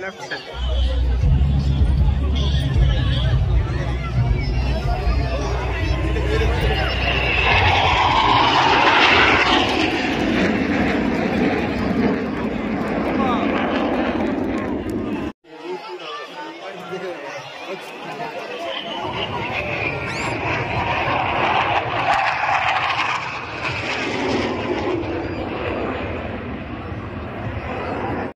left side. Let's